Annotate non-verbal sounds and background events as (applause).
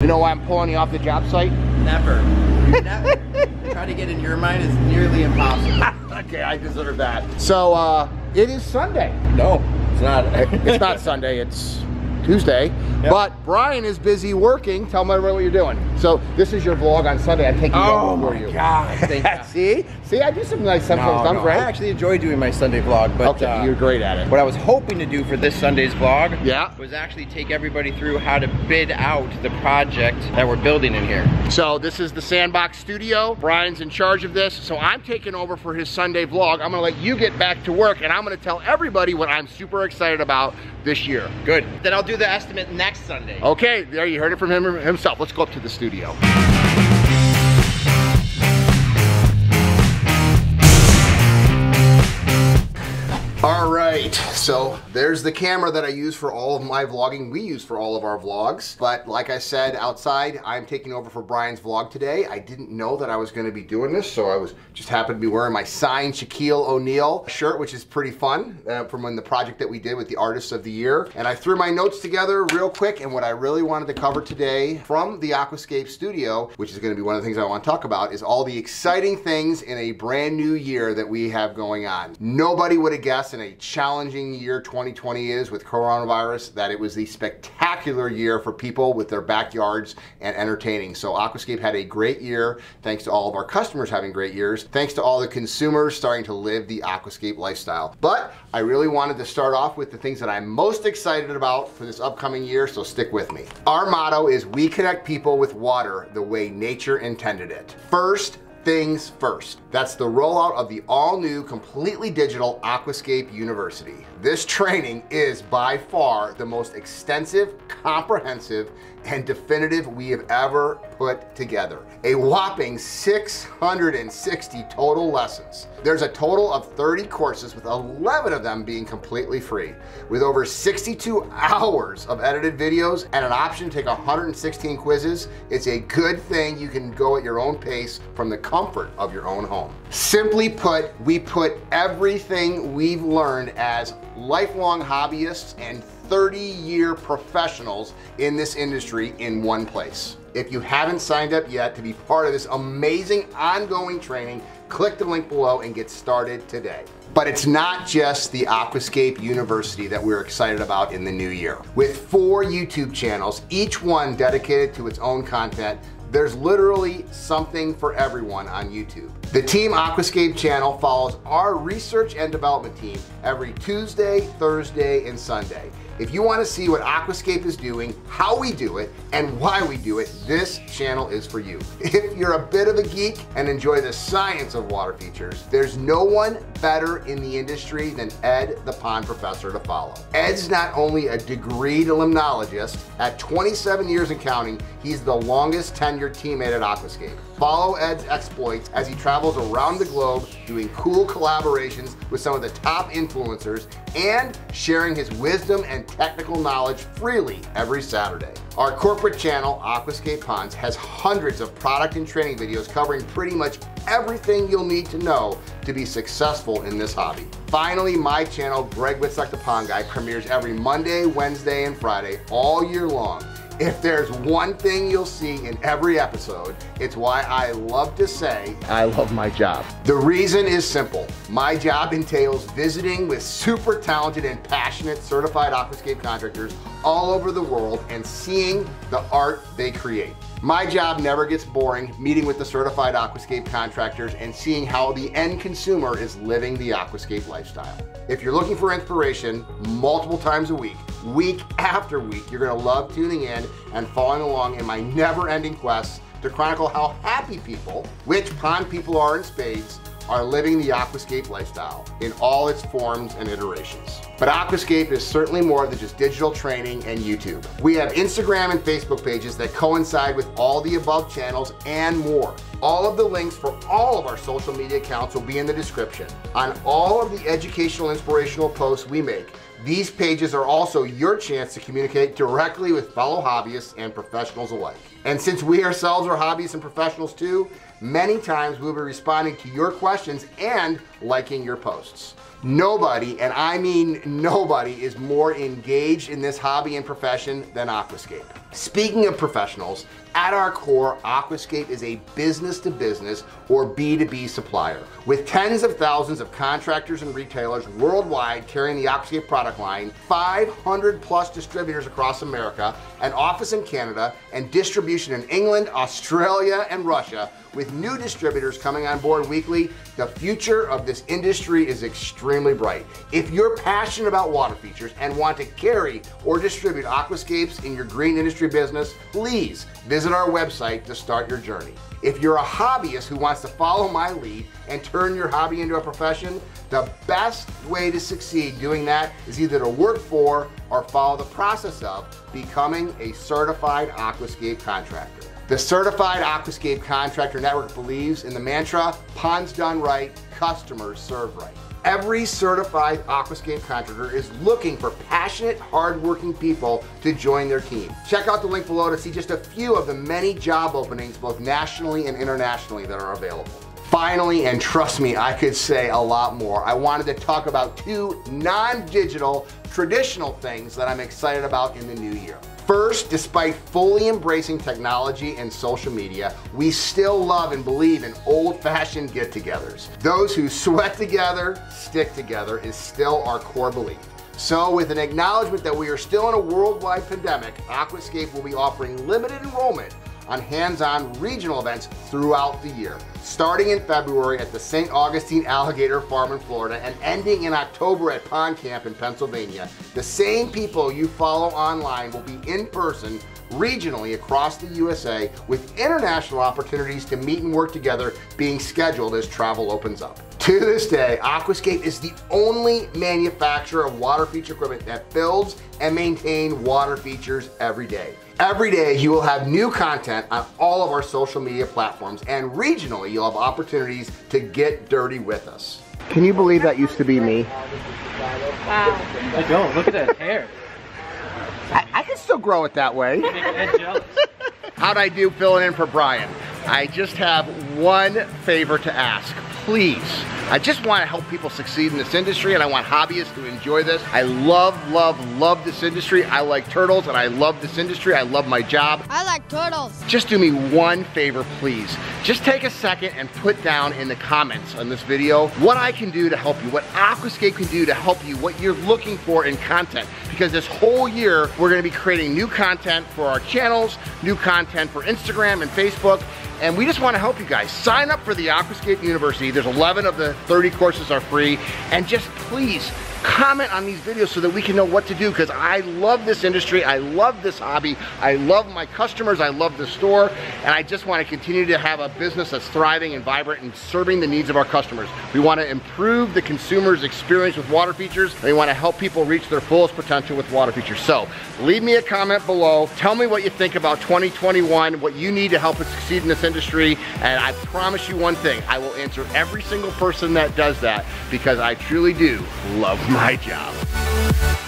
You know why I'm pulling you off the job site? Never. Never. (laughs) Try to get in your mind is nearly impossible. (laughs) okay, I deserve that. So, uh, it is Sunday. No, it's not. (laughs) It's not Sunday, it's Tuesday. Yep. But Brian is busy working. Tell me what you're doing. So this is your vlog on Sunday. I'm taking Oh over for my you. God, (laughs) thank God. See? See, I do some nice stuff No, sometimes, no, right? I actually enjoy doing my Sunday vlog, but okay, uh, you're great at it. what I was hoping to do for this Sunday's vlog Yeah. was actually take everybody through how to bid out the project that we're building in here. So this is the Sandbox Studio. Brian's in charge of this. So I'm taking over for his Sunday vlog. I'm gonna let you get back to work and I'm gonna tell everybody what I'm super excited about this year. Good. Then I'll do the estimate next Sunday. Okay, there you heard it from him himself. Let's go up to the studio. All right, so there's the camera that I use for all of my vlogging. We use for all of our vlogs. But like I said outside, I'm taking over for Brian's vlog today. I didn't know that I was gonna be doing this, so I was just happened to be wearing my signed Shaquille O'Neal shirt, which is pretty fun uh, from when the project that we did with the Artists of the Year. And I threw my notes together real quick, and what I really wanted to cover today from the Aquascape studio, which is gonna be one of the things I wanna talk about, is all the exciting things in a brand new year that we have going on. Nobody would have guessed in a challenging year 2020 is with coronavirus that it was the spectacular year for people with their backyards and entertaining. So Aquascape had a great year thanks to all of our customers having great years, thanks to all the consumers starting to live the Aquascape lifestyle. But I really wanted to start off with the things that I'm most excited about for this upcoming year, so stick with me. Our motto is we connect people with water the way nature intended it. First, things first. That's the rollout of the all new, completely digital Aquascape University. This training is by far the most extensive, comprehensive, and definitive we have ever put together. A whopping 660 total lessons. There's a total of 30 courses with 11 of them being completely free. With over 62 hours of edited videos and an option to take 116 quizzes, it's a good thing you can go at your own pace from the comfort of your own home. Simply put, we put everything we've learned as lifelong hobbyists and 30 year professionals in this industry in one place. If you haven't signed up yet to be part of this amazing ongoing training, click the link below and get started today. But it's not just the Aquascape University that we're excited about in the new year. With four YouTube channels, each one dedicated to its own content, there's literally something for everyone on YouTube. The Team Aquascape channel follows our research and development team every Tuesday, Thursday, and Sunday. If you want to see what Aquascape is doing, how we do it, and why we do it, this channel is for you. (laughs) If you're a bit of a geek and enjoy the science of water features, there's no one better in the industry than Ed the Pond Professor to follow. Ed's not only a degreed limnologist, at 27 years and counting, he's the longest tenured teammate at Aquascape. Follow Ed's exploits as he travels around the globe doing cool collaborations with some of the top influencers and sharing his wisdom and technical knowledge freely every Saturday. Our corporate channel, Aquascape Ponds, has hundreds of product and training videos covering pretty much everything you'll need to know to be successful in this hobby. Finally, my channel, Greg Wittstock the Pond Guy, premieres every Monday, Wednesday, and Friday all year long. If there's one thing you'll see in every episode, it's why I love to say, I love my job. The reason is simple. My job entails visiting with super talented and passionate certified aquascape contractors all over the world and seeing the art they create. My job never gets boring meeting with the certified aquascape contractors and seeing how the end consumer is living the aquascape lifestyle. If you're looking for inspiration multiple times a week, week after week, you're gonna love tuning in and following along in my never-ending quest to chronicle how happy people, which pond people are in spades, are living the aquascape lifestyle in all its forms and iterations. But Aquascape is certainly more than just digital training and YouTube. We have Instagram and Facebook pages that coincide with all the above channels and more. All of the links for all of our social media accounts will be in the description. On all of the educational inspirational posts we make, these pages are also your chance to communicate directly with fellow hobbyists and professionals alike. And since we ourselves are hobbyists and professionals too, many times we'll be responding to your questions and liking your posts. Nobody, and I mean nobody, is more engaged in this hobby and profession than Aquascape. Speaking of professionals, at our core, Aquascape is a business to business or B2B supplier with tens of thousands of contractors and retailers worldwide carrying the Aquascape product line, 500 plus distributors across America, an office in Canada, and distribution in England, Australia, and Russia. With new distributors coming on board weekly, the future of this industry is extremely bright. If you're passionate about water features and want to carry or distribute aquascapes in your green industry business, please visit our website to start your journey. If you're a hobbyist who wants to follow my lead and turn your hobby into a profession, the best way to succeed doing that is either to work for or follow the process of becoming a certified aquascape contractor. The Certified Aquascape Contractor Network believes in the mantra, ponds done right, customers serve right. Every certified aquascape contractor is looking for passionate, hardworking people to join their team. Check out the link below to see just a few of the many job openings, both nationally and internationally, that are available. Finally, and trust me, I could say a lot more, I wanted to talk about two non-digital, traditional things that I'm excited about in the new year. First, despite fully embracing technology and social media, we still love and believe in old-fashioned get-togethers. Those who sweat together, stick together is still our core belief. So with an acknowledgement that we are still in a worldwide pandemic, Aquascape will be offering limited enrollment on hands-on regional events throughout the year, starting in February at the St. Augustine Alligator Farm in Florida and ending in October at Pond Camp in Pennsylvania. The same people you follow online will be in person regionally across the USA with international opportunities to meet and work together being scheduled as travel opens up. To this day, Aquascape is the only manufacturer of water feature equipment that builds and maintains water features every day. Every day you will have new content on all of our social media platforms and regionally you'll have opportunities to get dirty with us. Can you believe that used to be me? Wow. I don't. Look at that hair. I, I can still grow it that way. How'd I do filling in for Brian? I just have one favor to ask. Please, I just want to help people succeed in this industry and I want hobbyists to enjoy this. I love, love, love this industry. I like turtles and I love this industry. I love my job. I like turtles. Just do me one favor, please. Just take a second and put down in the comments on this video what I can do to help you, what Aquascape can do to help you, what you're looking for in content. Because this whole year, we're gonna be creating new content for our channels, new content for Instagram and Facebook, and we just want to help you guys. Sign up for the Aquascape University. There's 11 of the 30 courses are free. And just please comment on these videos so that we can know what to do because I love this industry. I love this hobby. I love my customers. I love the store. And I just want to continue to have a business that's thriving and vibrant and serving the needs of our customers. We want to improve the consumer's experience with water features. And we want to help people reach their fullest potential with water features. So leave me a comment below. Tell me what you think about 2021, what you need to help us succeed in this industry. And I promise you one thing, I will answer every single person that does that because I truly do love my job.